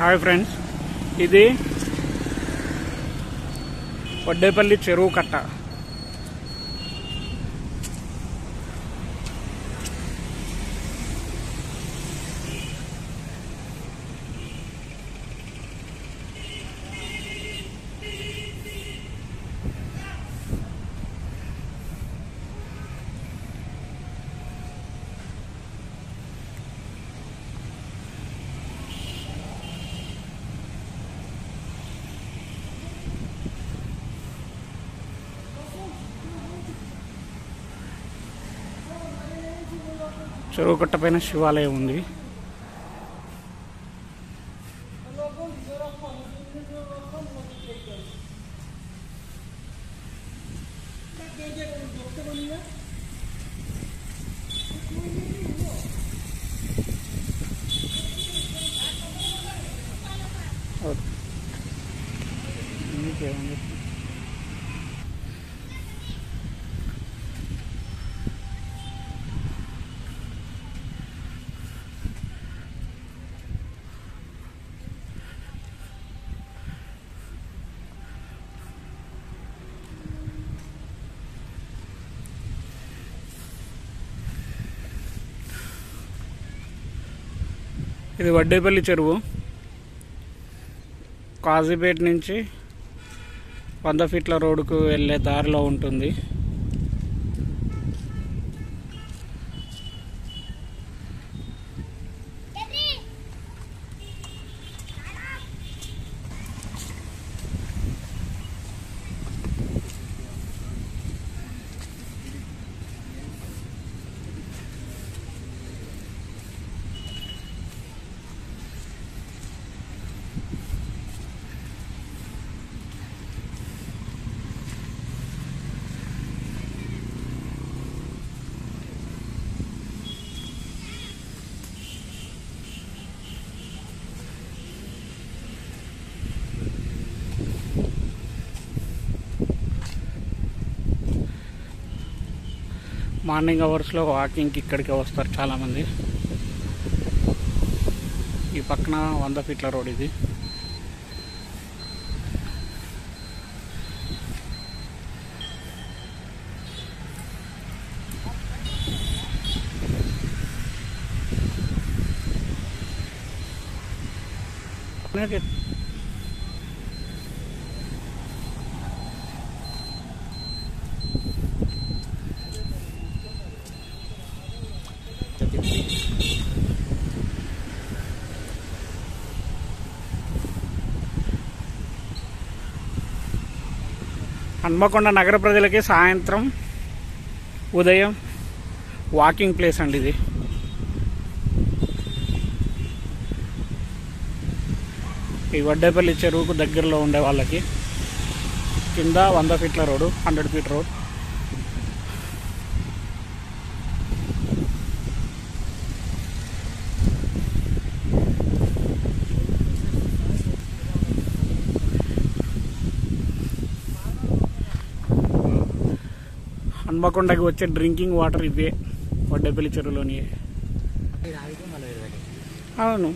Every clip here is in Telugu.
హాయ్ ఫ్రెండ్స్ ఇది వడ్డేపల్లి చెరువు కట్ట. చెరువు కట్ట పైన శివాలయం ఉంది ఇంకేముంది? ఇది వడ్డేపల్లి చెరువు. కాజీపేట నుంచి వంద ఫీట్ల రోడ్డుకు వెళ్ళే దారిలో ఉంటుంది. మార్నింగ్ అవర్స్లో వాకింగ్కి ఇక్కడికే వస్తారు చాలామంది. ఈ పక్కన వంద ఫీట్ల రోడ్ ఇది. హన్మకొండ నగర ప్రజలకి సాయంత్రం ఉదయం వాకింగ్ ప్లేస్ అండి ఇది. ఈ వడ్డేపల్లి చెరువుకు దగ్గరలో ఉండే వాళ్ళకి కింద వంద ఫీట్ల రోడ్డు హండ్రెడ్ ఫీట్ రోడ్ హన్మకొండకి వచ్చే డ్రింకింగ్ వాటర్ ఇవే. వడ్డేపల్లి చెరువులోని అవును.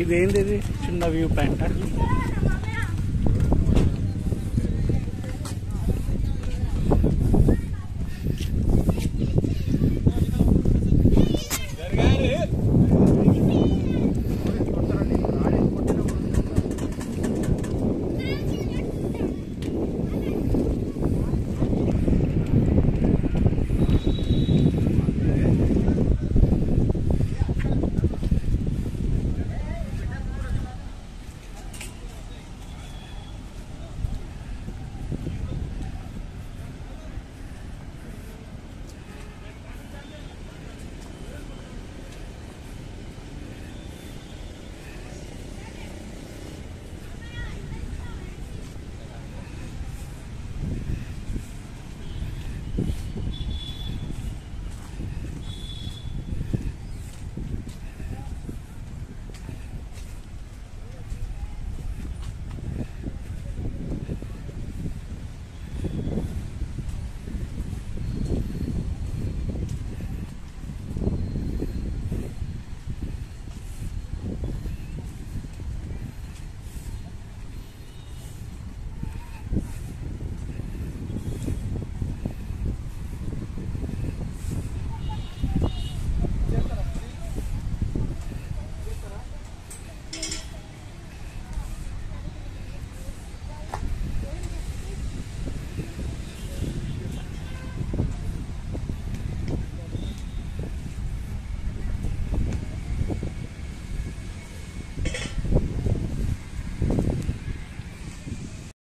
ఇదేంటిది? చిన్న వ్యూ పాయింట్